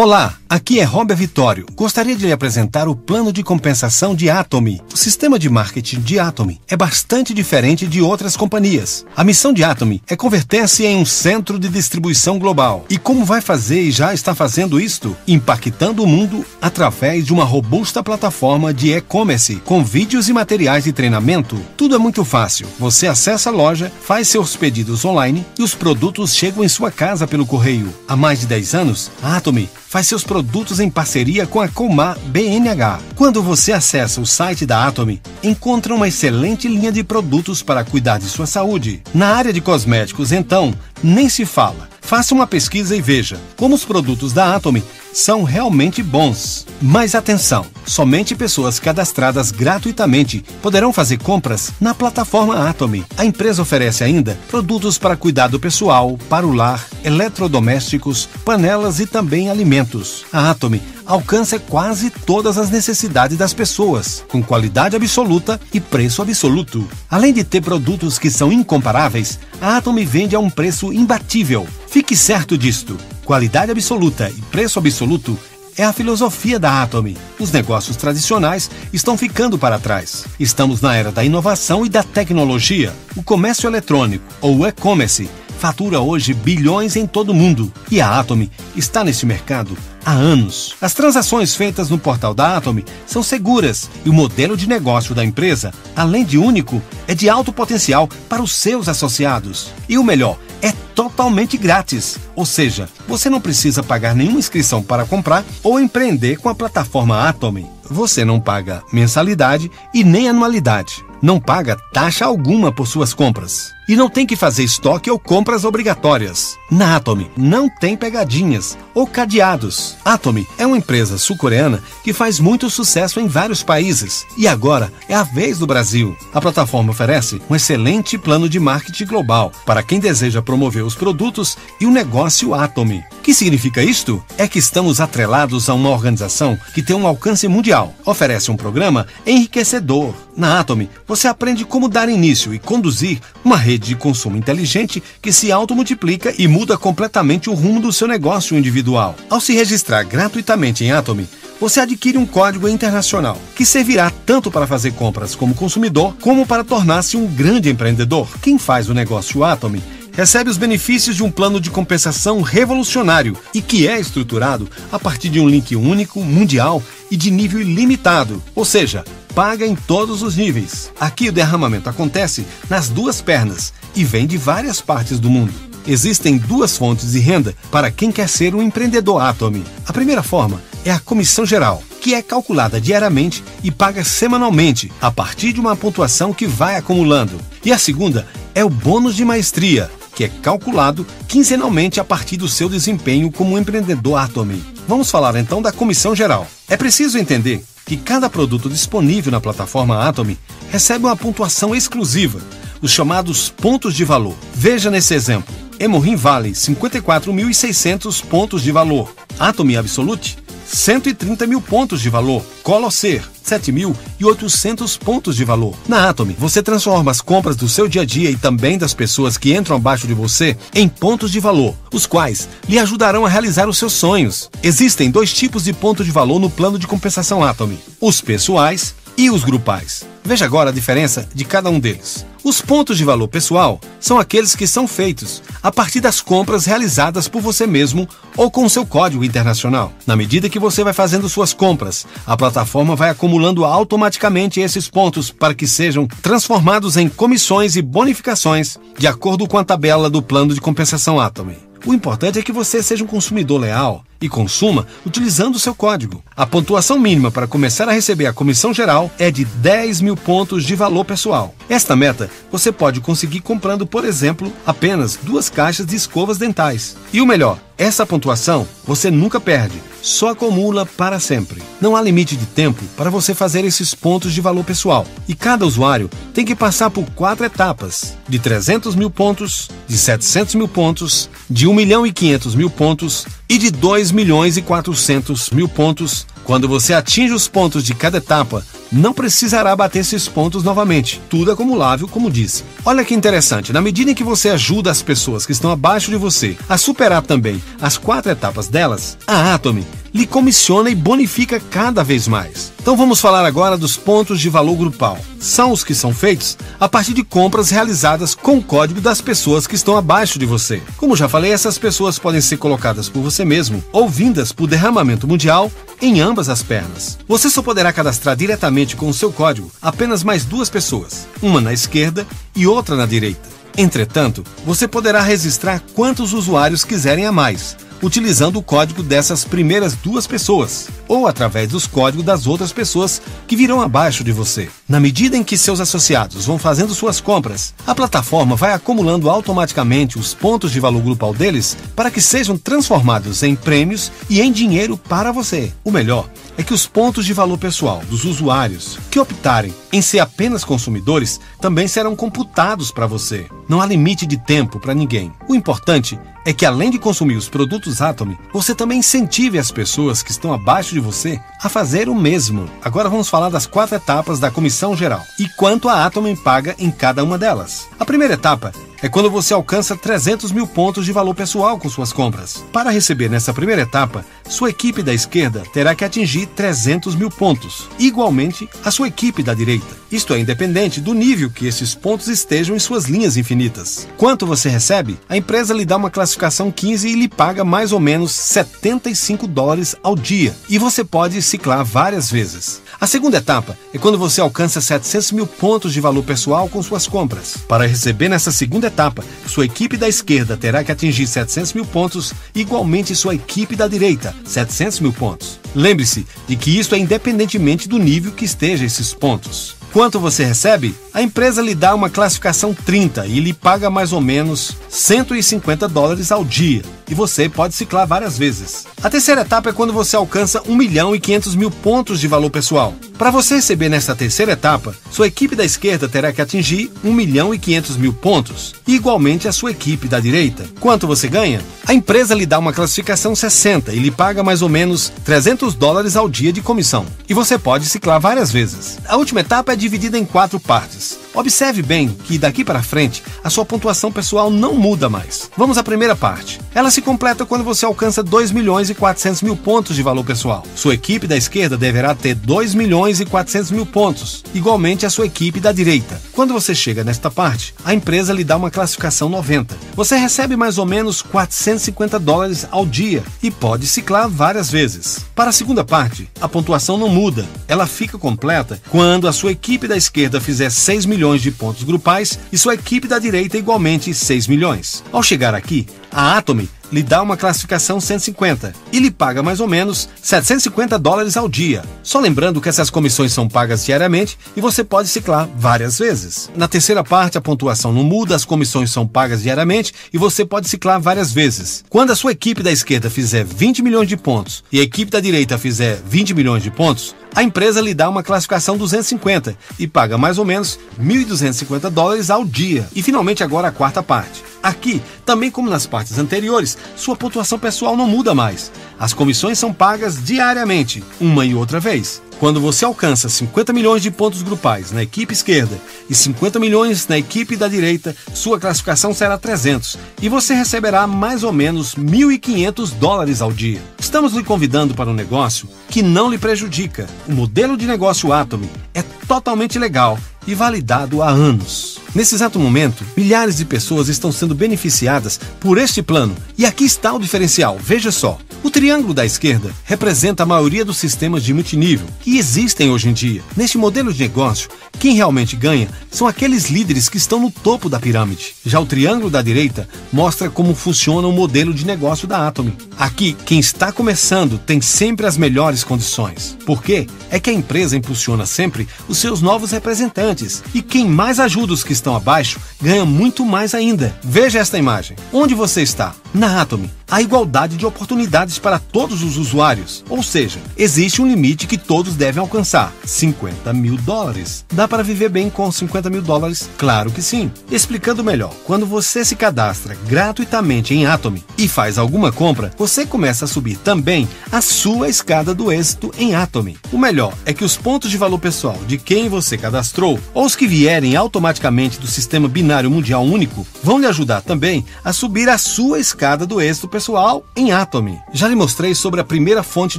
Olá, aqui é Robert Vitório. Gostaria de lhe apresentar o plano de compensação de Atomy. O sistema de marketing de Atomy é bastante diferente de outras companhias. A missão de Atomy é converter-se em um centro de distribuição global. E como vai fazer e já está fazendo isto? Impactando o mundo através de uma robusta plataforma de e-commerce com vídeos e materiais de treinamento. Tudo é muito fácil. Você acessa a loja, faz seus pedidos online e os produtos chegam em sua casa pelo correio. Há mais de 10 anos, a Atomy faz seus produtos em parceria com a Comar BNH. Quando você acessa o site da Atomy, encontra uma excelente linha de produtos para cuidar de sua saúde. Na área de cosméticos, então, nem se fala. Faça uma pesquisa e veja como os produtos da Atomy são realmente bons. Mas atenção, somente pessoas cadastradas gratuitamente poderão fazer compras na plataforma Atomy. A empresa oferece ainda produtos para cuidado pessoal, para o lar, eletrodomésticos, panelas e também alimentos. A Atomy alcança quase todas as necessidades das pessoas, com qualidade absoluta e preço absoluto. Além de ter produtos que são incomparáveis, a Atomy vende a um preço imbatível. Fique certo disto. Qualidade absoluta e preço absoluto é a filosofia da Atomy. Os negócios tradicionais estão ficando para trás. Estamos na era da inovação e da tecnologia. O comércio eletrônico, ou e-commerce, fatura hoje bilhões em todo o mundo e a Atomy está nesse mercado há anos. As transações feitas no portal da Atomy são seguras e o modelo de negócio da empresa, além de único, é de alto potencial para os seus associados. E o melhor, é totalmente grátis. Ou seja, você não precisa pagar nenhuma inscrição para comprar ou empreender com a plataforma Atomy. Você não paga mensalidade e nem anualidade. Não paga taxa alguma por suas compras. E não tem que fazer estoque ou compras obrigatórias. Na Atomy não tem pegadinhas ou cadeados. Atomy é uma empresa sul-coreana que faz muito sucesso em vários países. E agora é a vez do Brasil. A plataforma oferece um excelente plano de marketing global para quem deseja promover os produtos e o negócio Atomy. O que significa isto? É que estamos atrelados a uma organização que tem um alcance mundial. Oferece um programa enriquecedor. Na Atomy, você aprende como dar início e conduzir uma rede rede de consumo inteligente que se automultiplica e muda completamente o rumo do seu negócio individual. Ao se registrar gratuitamente em Atomy, você adquire um código internacional que servirá tanto para fazer compras como consumidor, como para tornar-se um grande empreendedor. Quem faz o negócio Atomy recebe os benefícios de um plano de compensação revolucionário e que é estruturado a partir de um link único, mundial e de nível ilimitado. Ou seja, paga em todos os níveis. Aqui o derramamento acontece nas duas pernas e vem de várias partes do mundo. Existem duas fontes de renda para quem quer ser um empreendedor Atomy. A primeira forma é a comissão geral, que é calculada diariamente e paga semanalmente, a partir de uma pontuação que vai acumulando. E a segunda é o bônus de maestria, que é calculado quinzenalmente a partir do seu desempenho como empreendedor Atomy. Vamos falar então da comissão geral. É preciso entender que cada produto disponível na plataforma Atomy recebe uma pontuação exclusiva, os chamados pontos de valor. Veja nesse exemplo. Emorim vale 54.600 pontos de valor. Atomy Absolute 130 mil pontos de valor. Colosser, 7.800 pontos de valor. Na Atomy, você transforma as compras do seu dia a dia e também das pessoas que entram abaixo de você em pontos de valor, os quais lhe ajudarão a realizar os seus sonhos. Existem dois tipos de pontos de valor no plano de compensação Atomy: os pessoais e os grupais. Veja agora a diferença de cada um deles. Os pontos de valor pessoal são aqueles que são feitos a partir das compras realizadas por você mesmo ou com seu código internacional. Na medida que você vai fazendo suas compras, a plataforma vai acumulando automaticamente esses pontos para que sejam transformados em comissões e bonificações de acordo com a tabela do plano de compensação Atomy. O importante é que você seja um consumidor leal e consuma utilizando seu código. A pontuação mínima para começar a receber a comissão geral é de 10 mil pontos de valor pessoal. Esta meta você pode conseguir comprando, por exemplo, apenas duas caixas de escovas dentais. E o melhor, essa pontuação você nunca perde, só acumula para sempre. Não há limite de tempo para você fazer esses pontos de valor pessoal. E cada usuário tem que passar por quatro etapas: de 300 mil pontos, de 700 mil pontos, de 1 milhão e 500 mil pontos e de 2 milhões e 400 mil pontos. Quando você atinge os pontos de cada etapa, não precisará bater esses pontos novamente. Tudo acumulável, como disse. Olha que interessante, na medida em que você ajuda as pessoas que estão abaixo de você a superar também as quatro etapas delas, a Atomy lhe comissiona e bonifica cada vez mais. Então vamos falar agora dos pontos de valor grupal. São os que são feitos a partir de compras realizadas com o código das pessoas que estão abaixo de você. Como já falei, essas pessoas podem ser colocadas por você mesmo ou vindas por derramamento mundial em ambas as pernas. Você só poderá cadastrar diretamente com o seu código apenas mais duas pessoas, uma na esquerda e outra na direita. Entretanto, você poderá registrar quantos usuários quiserem a mais utilizando o código dessas primeiras duas pessoas, ou através dos códigos das outras pessoas que virão abaixo de você. Na medida em que seus associados vão fazendo suas compras, a plataforma vai acumulando automaticamente os pontos de valor grupal deles para que sejam transformados em prêmios e em dinheiro para você. O melhor é que os pontos de valor pessoal dos usuários que optarem em ser apenas consumidores também serão computados para você. Não há limite de tempo para ninguém. O importante é que além de consumir os produtos Atomy, você também incentive as pessoas que estão abaixo de você a fazer o mesmo. Agora vamos falar das quatro etapas da comissão geral e quanto a Atomy paga em cada uma delas. A primeira etapa é quando você alcança 300 mil pontos de valor pessoal com suas compras. Para receber nessa primeira etapa, sua equipe da esquerda terá que atingir 300 mil pontos, igualmente a sua equipe da direita. Isto é independente do nível que esses pontos estejam em suas linhas infinitas. Quanto você recebe? A empresa lhe dá uma classificação 15 e lhe paga mais ou menos 75 dólares ao dia, e você pode ciclar várias vezes. A segunda etapa é quando você alcança 700 mil pontos de valor pessoal com suas compras. Para receber nessa segunda etapa, sua equipe da esquerda terá que atingir 700 mil pontos, igualmente sua equipe da direita, 700 mil pontos. Lembre-se de que isso é independentemente do nível que esteja esses pontos. Quanto você recebe? A empresa lhe dá uma classificação 30 e lhe paga mais ou menos 150 dólares ao dia, e você pode ciclar várias vezes. A terceira etapa é quando você alcança 1 milhão e 500 mil pontos de valor pessoal. Para você receber nesta terceira etapa, sua equipe da esquerda terá que atingir 1 milhão e 500 mil pontos, e igualmente a sua equipe da direita. Quanto você ganha? A empresa lhe dá uma classificação 60 e lhe paga mais ou menos 300 dólares ao dia de comissão, e você pode ciclar várias vezes. A última etapa é dividida em quatro partes. Observe bem que daqui para frente a sua pontuação pessoal não muda mais. Vamos à primeira parte. Ela se completa quando você alcança 2 milhões e 400 mil pontos de valor pessoal. Sua equipe da esquerda deverá ter 2 milhões e 400 mil pontos, igualmente a sua equipe da direita. Quando você chega nesta parte, a empresa lhe dá uma classificação 90. Você recebe mais ou menos 450 dólares ao dia e pode ciclar várias vezes. Para a segunda parte, a pontuação não muda. Ela fica completa quando a sua equipe da esquerda fizer 6 milhões de pontos grupais e sua equipe da direita igualmente 6 milhões. Ao chegar aqui, a Atomy lhe dá uma classificação 150 e lhe paga mais ou menos 750 dólares ao dia. Só lembrando que essas comissões são pagas diariamente e você pode ciclar várias vezes. Na terceira parte, a pontuação não muda, as comissões são pagas diariamente e você pode ciclar várias vezes. Quando a sua equipe da esquerda fizer 20 milhões de pontos e a equipe da direita fizer 20 milhões de pontos, a empresa lhe dá uma classificação 250 e paga mais ou menos 1.250 dólares ao dia. E finalmente agora a quarta parte. Aqui, também como nas partes anteriores, sua pontuação pessoal não muda mais. As comissões são pagas diariamente, uma e outra vez. Quando você alcança 50 milhões de pontos grupais na equipe esquerda e 50 milhões na equipe da direita, sua classificação será 300 e você receberá mais ou menos 1.500 dólares ao dia. Estamos lhe convidando para um negócio que não lhe prejudica. O modelo de negócio Atomy é totalmente legal e validado há anos. Nesse exato momento, milhares de pessoas estão sendo beneficiadas por este plano. E aqui está o diferencial, veja só. O triângulo da esquerda representa a maioria dos sistemas de multinível que existem hoje em dia. Neste modelo de negócio, quem realmente ganha são aqueles líderes que estão no topo da pirâmide. Já o triângulo da direita mostra como funciona o modelo de negócio da Atomy. Aqui, quem está começando tem sempre as melhores condições. Por quê? É que a empresa impulsiona sempre os seus novos representantes e quem mais ajuda os que estão abaixo ganha muito mais ainda. Veja esta imagem. Onde você está? Na Atomy, há igualdade de oportunidades para todos os usuários, ou seja, existe um limite que todos devem alcançar: 50 mil dólares. Dá para viver bem com 50 mil dólares? Claro que sim. Explicando melhor, quando você se cadastra gratuitamente em Atomy e faz alguma compra, você começa a subir também a sua escada do êxito em Atomy. O melhor é que os pontos de valor pessoal de quem você cadastrou ou os que vierem automaticamente do sistema binário mundial único vão lhe ajudar também a subir a sua escada do êxito pessoal em Atomy. Já lhe mostrei sobre a primeira fonte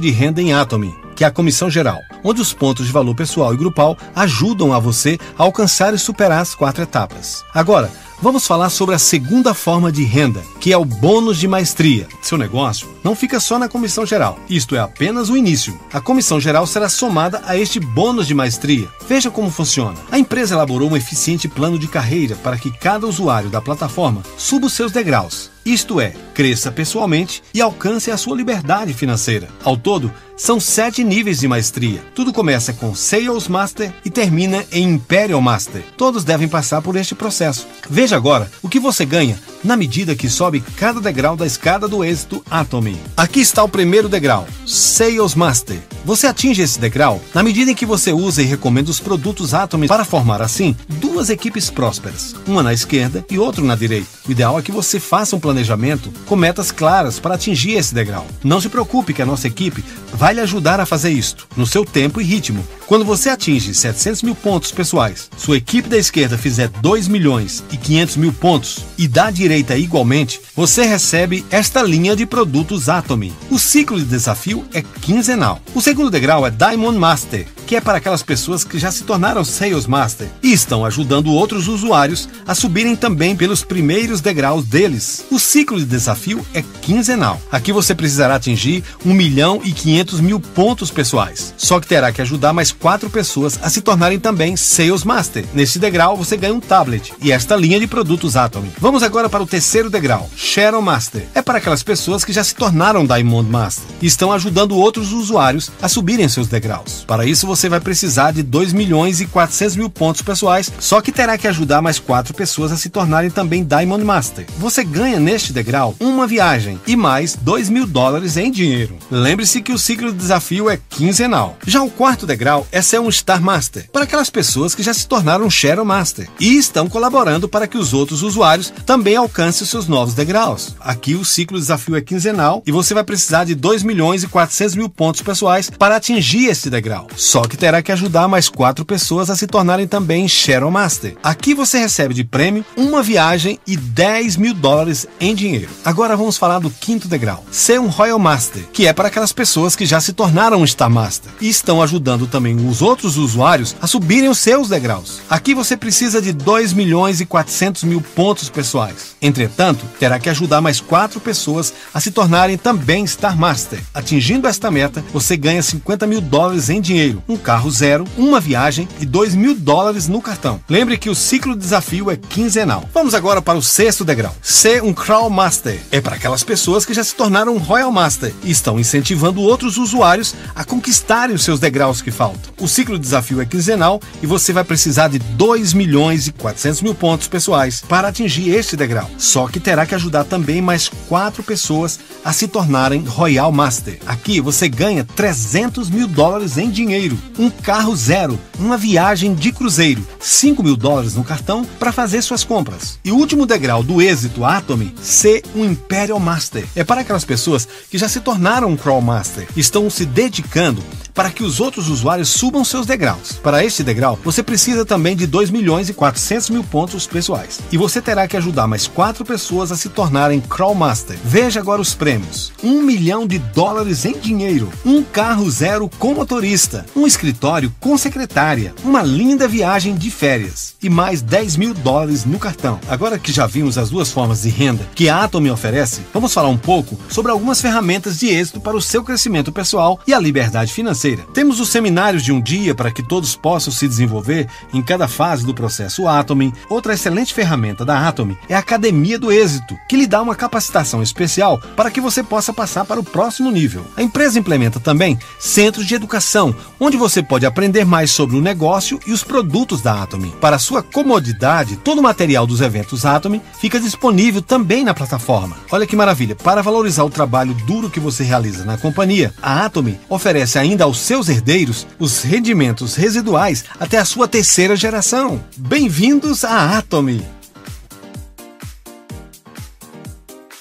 de renda em Atomy que é a Comissão Geral, onde os pontos de valor pessoal e grupal ajudam a você a alcançar e superar as quatro etapas. Agora, Vamos falar sobre a segunda forma de renda, que é o bônus de maestria. Seu negócio não fica só na comissão geral. Isto é apenas o início. A comissão geral será somada a este bônus de maestria. Veja como funciona. A empresa elaborou um eficiente plano de carreira para que cada usuário da plataforma suba os seus degraus. Isto é, cresça pessoalmente e alcance a sua liberdade financeira. Ao todo, são sete níveis de maestria. Tudo começa com Sales Master e termina em Imperial Master. Todos devem passar por este processo. Veja agora o que você ganha na medida que sobe cada degrau da escada do êxito Atomy. Aqui está o primeiro degrau, Sales Master. Você atinge esse degrau na medida em que você usa e recomenda os produtos Atomy para formar assim duas equipes prósperas, uma na esquerda e outra na direita. O ideal é que você faça um planejamento com metas claras para atingir esse degrau. Não se preocupe que a nossa equipe vai lhe ajudar a fazer isto, no seu tempo e ritmo. Quando você atinge 700 mil pontos pessoais, sua equipe da esquerda fizer 2 milhões e 500 mil pontos e da direita igualmente, você recebe esta linha de produtos Atomy. O ciclo de desafio é quinzenal. O segundo degrau é Diamond Master, que é para aquelas pessoas que já se tornaram Sales Master e estão ajudando outros usuários a subirem também pelos primeiros degraus deles. O ciclo de desafio é quinzenal. Aqui você precisará atingir 1 milhão e 500 mil pontos pessoais. Só que terá que ajudar mais quatro pessoas a se tornarem também Sales Master. Nesse degrau você ganha um tablet e esta linha de produtos Atomy. Vamos agora para o terceiro degrau, Shadow Master. É para aquelas pessoas que já se tornaram Diamond Master e estão ajudando outros usuários a subirem seus degraus. Para isso você vai precisar de 2 milhões e 400 mil pontos pessoais, só que terá que ajudar mais quatro pessoas a se tornarem também Diamond Master. Você ganha neste degrau uma viagem e mais 2 mil dólares em dinheiro. Lembre-se que o ciclo de desafio é quinzenal. Já o quarto degrau é ser um Star Master, para aquelas pessoas que já se tornaram Shadow Master e estão colaborando para que os outros usuários também alcancem seus novos degraus. Aqui o ciclo de desafio é quinzenal e você vai precisar de 2 milhões e 400 mil pontos pessoais para atingir este degrau. Só que terá que ajudar mais quatro pessoas a se tornarem também Shadow Master. Aqui você recebe de prêmio uma viagem e 10 mil dólares em dinheiro. Agora vamos falar do quinto degrau, ser um Royal Master, que é para aquelas pessoas que já se tornaram Star Master e estão ajudando também os outros usuários a subirem os seus degraus. Aqui você precisa de 2 milhões e 400 mil pontos pessoais. Entretanto, terá que ajudar mais quatro pessoas a se tornarem também Star Master. Atingindo esta meta, você ganha 50 mil dólares em dinheiro, um carro zero, uma viagem e 2 mil dólares no cartão. Lembre que o ciclo de desafio é quinzenal. Vamos agora para o sexto degrau. Ser um Crown Master é para aquelas pessoas que já se tornaram Royal Master e estão incentivando outros usuários a conquistarem os seus degraus que faltam. O ciclo de desafio é quinzenal e você vai precisar de 2 milhões e 400 mil pontos pessoais para atingir este degrau. Só que terá que ajudar também mais quatro pessoas a se tornarem Royal Master. Aqui você ganha 300 mil dólares em dinheiro, um carro zero, uma viagem de cruzeiro, 5 mil dólares no cartão para fazer suas compras. E o último degrau do êxito Atomy, ser um Imperial Master. É para aquelas pessoas que já se tornaram um Crawl Master, estão se dedicando para que os outros usuários subam seus degraus. Para este degrau, você precisa também de 2 milhões e 400 mil pontos pessoais. E você terá que ajudar mais quatro pessoas a se tornarem Crawl Master. Veja agora os prêmios: 1 um milhão de dólares em dinheiro, um carro zero com motorista, um escritório com secretária, uma linda viagem de férias e mais 10 mil dólares no cartão. Agora que já vimos as duas formas de renda que a Atom oferece, vamos falar um pouco sobre algumas ferramentas de êxito para o seu crescimento pessoal e a liberdade financeira. Temos os seminários de um dia para que todos possam se desenvolver em cada fase do processo Atom. Outra excelente ferramenta da Atom é a Academia do Êxito, que lhe dá uma capacitação especial para que você possa passar para o próximo nível. A empresa implementa também centros de educação, onde você pode aprender mais sobre o negócio e os produtos da Atom. Para sua comodidade, todo o material dos eventos Atom fica disponível também na plataforma. Olha que maravilha! Para valorizar o trabalho duro que você realiza na companhia, a Atom oferece ainda aos seus herdeiros os rendimentos residuais até a sua terceira geração. Bem-vindos à Atomy!